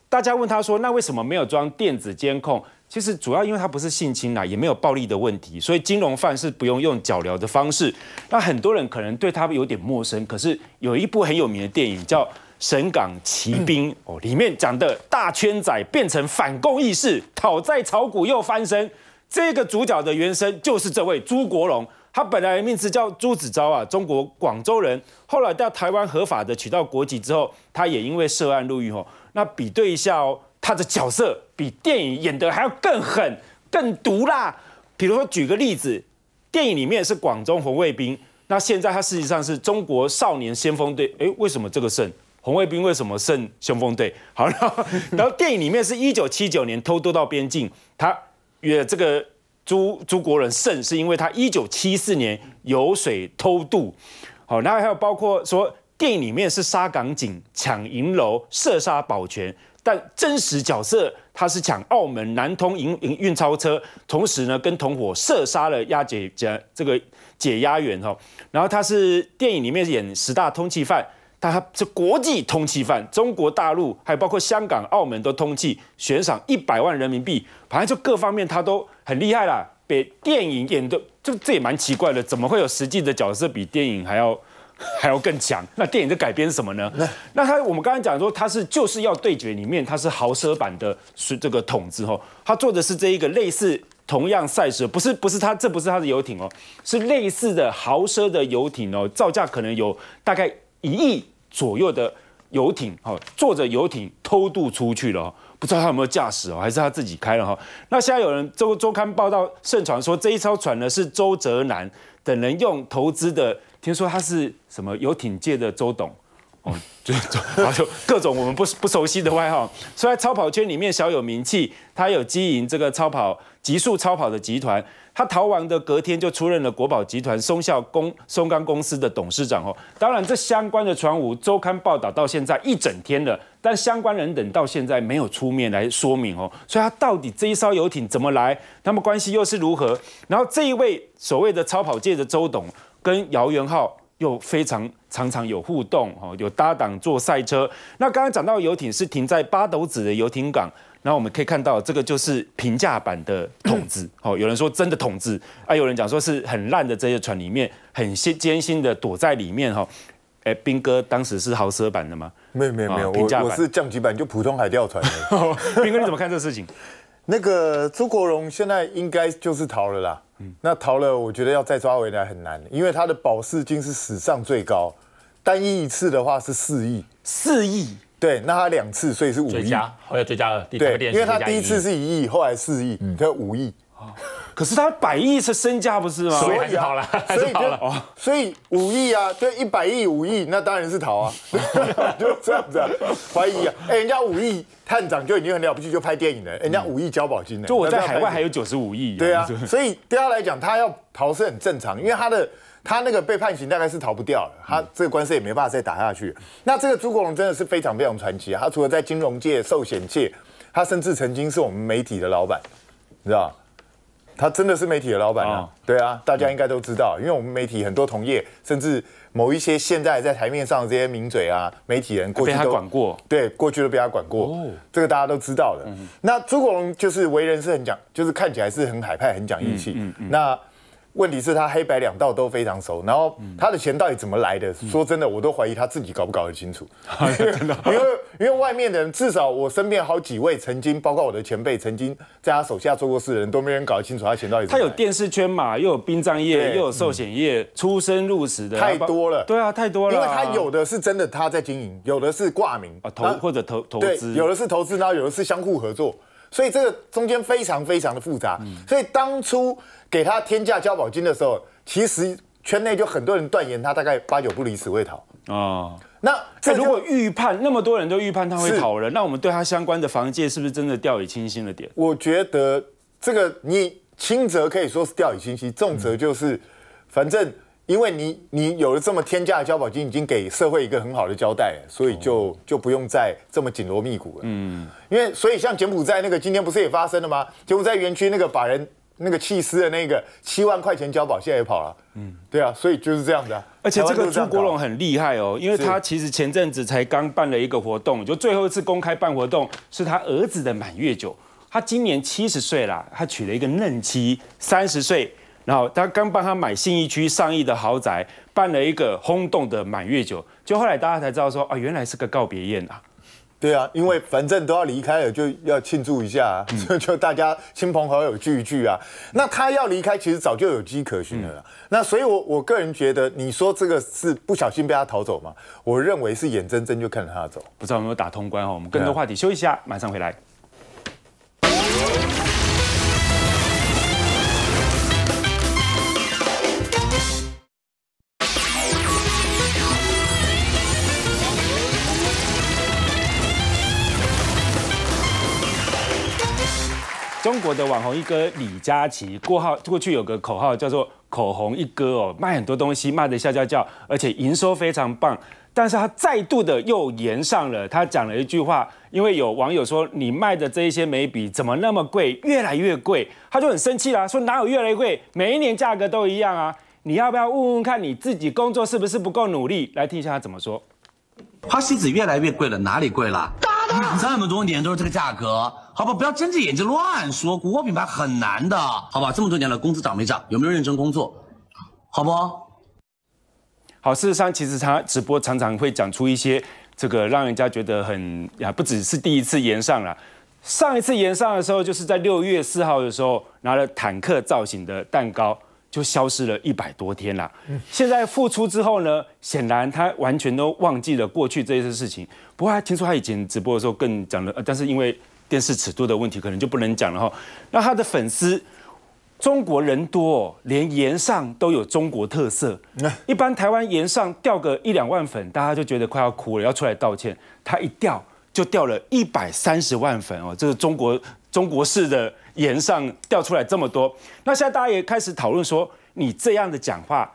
大家问他说，那为什么没有装电子监控？其实主要因为他不是性侵啦，也没有暴力的问题，所以金融犯是不用用脚镣的方式。那很多人可能对他有点陌生，可是有一部很有名的电影叫《神港奇兵》哦，里面讲的大圈仔变成反共义士，讨债炒股又翻身。这个主角的原生就是这位朱国荣，他本来名字叫朱子昭啊，中国广州人，后来到台湾合法的取到国籍之后，他也因为涉案入狱哦。那比对一下哦。他的角色比电影演的还要更狠、更毒辣。比如说，举个例子，电影里面是广州红卫兵，那现在他实际上是中国少年先锋队。哎，为什么这个胜红卫兵？为什么胜先锋队？好，然后然后电影里面是一九七九年偷渡到边境，他约这个朱朱国人胜，是因为他一九七四年游水偷渡。好，然后还有包括说，电影里面是杀港警、抢银楼、射杀保全。但真实角色他是抢澳门南通营营运钞车，同时呢跟同伙射杀了押解解这个解押员哈，然后他是电影里面演十大通缉犯，他是国际通缉犯，中国大陆还有包括香港、澳门都通缉，悬赏一百万人民币，反正就各方面他都很厉害啦，比电影演的就这也蛮奇怪的，怎么会有实际的角色比电影还要？还要更强。那电影的改编是什么呢？那他我们刚才讲说，他是就是要对决里面，他是豪奢版的，是这个桶子哦。他做的是这一个类似同样赛事，不是不是他这不是他的游艇哦，是类似的豪奢的游艇哦，造价可能有大概一亿左右的游艇哦，坐着游艇偷渡出去了。不知道他有没有驾驶哦，还是他自己开了哈。那现在有人周周刊报道盛传说，这一艘船呢是周泽南等人用投资的，听说他是什么游艇界的周董。哦，就就各种我们不不熟悉的外号，所以在超跑圈里面小有名气。他有经营这个超跑极速超跑的集团，他逃亡的隔天就出任了国宝集团松孝公松钢公司的董事长哦。当然，这相关的传闻周刊报道到现在一整天了，但相关人等到现在没有出面来说明哦。所以，他到底这一艘游艇怎么来？他们关系又是如何？然后，这一位所谓的超跑界的周董跟姚元浩。又非常常常有互动，哦，有搭档做赛车。那刚刚讲到游艇是停在八斗子的游艇港，然后我们可以看到这个就是平价版的筒子，哦，有人说真的筒子，啊，有人讲说是很烂的这些船里面很艰艰辛的躲在里面，哈，哎，兵哥当时是豪奢版的吗？没有没有没有，我我是降级版，就普通海钓船。兵哥你怎么看这事情？那个朱国荣现在应该就是逃了啦。那逃了，我觉得要再抓回来很难，因为他的保释金是史上最高，单一一次的话是四亿，四亿，对，那他两次，所以是五亿，追加，后来追加了，对，因为他第一次是一亿，后来四亿，他五亿。可是他百亿是身价不是吗？所以好了，所以好了。哦，所以五亿啊，对，一百亿五亿，那当然是逃啊，就这样子啊，怀疑啊，哎，人家五亿探长就已经很了不起，就拍电影了，人家五亿交保金呢，就我在海外还有九十五亿，对啊，所以对他来讲，他要逃是很正常，因为他的他那个被判刑大概是逃不掉了，他这个官司也没办法再打下去。那这个朱国荣真的是非常非常传奇啊，他除了在金融界、寿险界，他甚至曾经是我们媒体的老板，你知道。他真的是媒体的老板啊，对啊，大家应该都知道，因为我们媒体很多同业，甚至某一些现在在台面上这些名嘴啊，媒体人过去都管过，对，过去都被他管过，这个大家都知道的。那朱国荣就是为人是很讲，就是看起来是很海派、很讲义气。那问题是，他黑白两道都非常熟，然后他的钱到底怎么来的？说真的，我都怀疑他自己搞不搞得清楚。因为因为外面的人，至少我身边好几位曾经，包括我的前辈，曾经在他手下做过事的人，都没人搞得清楚他钱到底。他有电视圈嘛，又有殡葬业，又有寿险业，出生入死的太多了。对啊，太多了。因为他有的是真的他在经营，有的是挂名啊投或者投投资，有的是投资，然后有的是相互合作。所以这个中间非常非常的复杂，所以当初给他天价交保金的时候，其实圈内就很多人断言他大概八九不离十会逃啊。那这如果预判那么多人都预判他会逃了，那我们对他相关的房界是不是真的掉以轻心了点？我觉得这个你轻则可以说是掉以轻心，重则就是反正。因为你你有了这么天价的交保金，已经给社会一个很好的交代，所以就就不用再这么紧锣密鼓了。嗯，因为所以像柬埔寨那个今天不是也发生了吗？柬埔寨园区那个把人那个弃尸的那个七万块钱交保，现在也跑了。嗯，对啊，所以就是这样的。而且这个朱国荣很厉害哦，因为他其实前阵子才刚办了一个活动，就最后一次公开办活动是他儿子的满月酒。他今年七十岁了，他娶了一个嫩妻，三十岁。然后他刚帮他买信义区上亿的豪宅，办了一个轰动的满月酒，就后来大家才知道说啊，原来是个告别宴啊。对啊，因为反正都要离开了，就要庆祝一下，就 就大家亲朋好友聚一聚啊。那他要离开，其实早就有迹可循了。那所以，我我个人觉得，你说这个是不小心被他逃走吗？我认为是眼睁睁就看着他走。不知道有没有打通关哈？我们更多话题休息一下，马上回来。中国的网红一哥李佳琦，过号过去有个口号叫做“口红一哥”哦，卖很多东西，卖的叫叫叫，而且营收非常棒。但是他再度的又延上了，他讲了一句话，因为有网友说你卖的这一些眉笔怎么那么贵，越来越贵，他就很生气啦，说哪有越来越贵，每一年价格都一样啊，你要不要问问看你自己工作是不是不够努力？来听一下他怎么说。花西子越来越贵了，哪里贵了？这么多年都是这个价格，好吧，不要睁着眼睛乱说。国货品牌很难的，好吧？这么多年了，工资涨没涨？有没有认真工作？好不？好，事实上，其实他直播常常会讲出一些这个让人家觉得很呀，不只是第一次延上了。上一次延上的时候，就是在六月四号的时候，拿了坦克造型的蛋糕。就消失了一百多天了。现在复出之后呢，显然他完全都忘记了过去这些事情。不过，听说他以前直播的时候更讲了，但是因为电视尺度的问题，可能就不能讲了哈。那他的粉丝。中国人多，连盐上都有中国特色。一般台湾盐上掉个一两万粉，大家就觉得快要哭了，要出来道歉。他一掉就掉了一百三十万粉哦，这是中国中国式的盐上掉出来这么多。那现在大家也开始讨论说，你这样的讲话，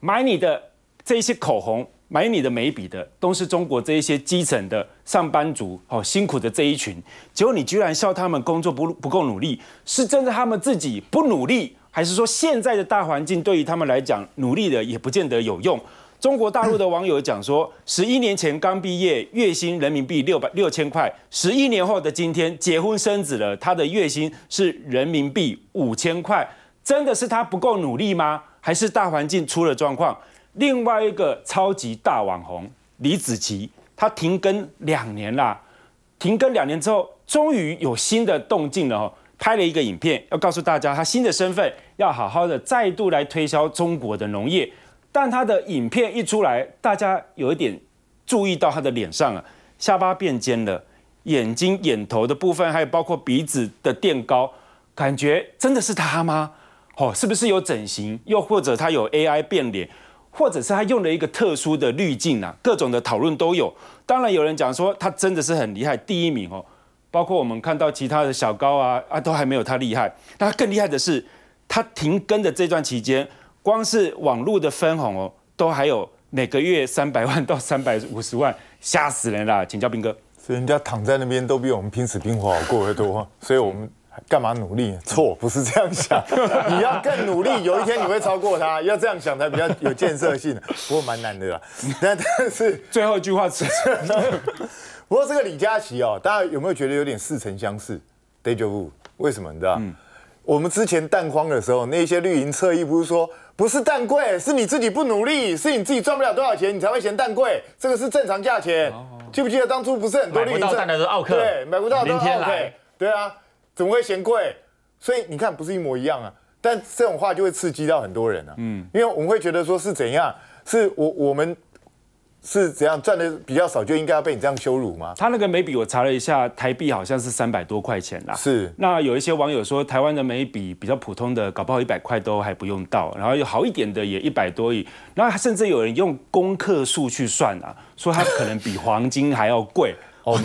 买你的这一些口红。买你的眉笔的都是中国这一些基层的上班族哦，辛苦的这一群，结果你居然笑他们工作不不够努力，是真的他们自己不努力，还是说现在的大环境对于他们来讲努力的也不见得有用？中国大陆的网友讲说，十一年前刚毕业，月薪人民币六百六千块，十一年后的今天结婚生子了，他的月薪是人民币五千块，真的是他不够努力吗？还是大环境出了状况？另外一个超级大网红李子琪，他停更两年啦，停更两年之后，终于有新的动静了哦，拍了一个影片，要告诉大家他新的身份，要好好的再度来推销中国的农业。但他的影片一出来，大家有一点注意到他的脸上啊，下巴变尖了，眼睛、眼头的部分，还有包括鼻子的垫高，感觉真的是他吗？哦，是不是有整形？又或者他有 AI 变脸？或者是他用了一个特殊的滤镜啊，各种的讨论都有。当然有人讲说他真的是很厉害，第一名哦。包括我们看到其他的小高啊啊，都还没有他厉害。那更厉害的是，他停更的这段期间，光是网络的分红哦，都还有每个月三百 万到三百五十万，吓死人了。请教斌哥，所以人家躺在那边都比我们拼死拼活好过得多，所以我们。干嘛努力？错，不是这样想。你要更努力，有一天你会超过他。要这样想才比较有建设性。不过蛮难的啦。但但是最后一句话是，不过这个李佳琦哦，大家有没有觉得有点似曾相识？Deja vu？为什么你知道？我们之前蛋荒的时候，那些绿营侧翼不是说，不是蛋贵，是你自己不努力，是你自己赚不了多少钱，你才会嫌蛋贵。这个是正常价钱。记不记得当初不是很多绿营买不到蛋的是奥克，对，买不到明天来，对啊。怎么会嫌贵？所以你看，不是一模一样啊。但这种话就会刺激到很多人啊。嗯，因为我们会觉得说是怎样，是我我们是怎样赚的比较少，就应该要被你这样羞辱吗？他那个眉笔我查了一下，台币好像是三百多块钱啦。是。那有一些网友说，台湾的眉笔比较普通的，搞不好一百块都还不用到，然后有好一点的也一百多亿。然后甚至有人用公克数去算啊，说它可能比黄金还要贵。哦，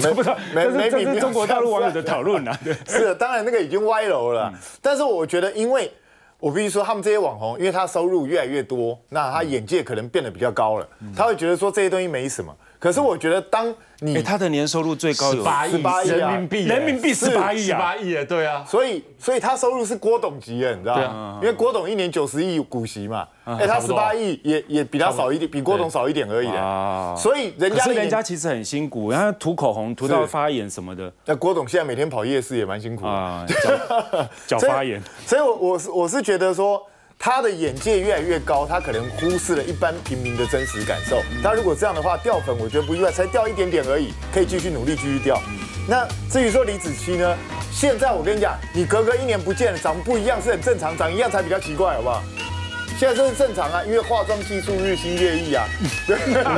没没没这是中国大陆网友的讨论啊。对，是，当然那个已经歪楼了。但是我觉得，因为我必须说，他们这些网红，因为他收入越来越多，那他眼界可能变得比较高了，他会觉得说这些东西没什么。可是我觉得，当你他的年收入最高有八亿人民币，人民币十八亿啊，十八亿啊，对啊，所以所以他收入是郭董级的，你知道吗？因为郭董一年九十亿股息嘛，哎，他十八亿也也比他少一点，比郭董少一点而已啊。所以人家人家其实很辛苦，然后涂口红涂到发炎什么的。那郭董现在每天跑夜市也蛮辛苦啊，脚发炎。所以，我我是我是觉得说。他的眼界越来越高，他可能忽视了一般平民的真实感受。他如果这样的话掉粉，我觉得不意外，才掉一点点而已，可以继续努力继续掉。那至于说李子柒呢？现在我跟你讲，你隔个一年不见，长不一样是很正常，长一样才比较奇怪，好不好？现在这是正常啊，因为化妆技术日新月异啊。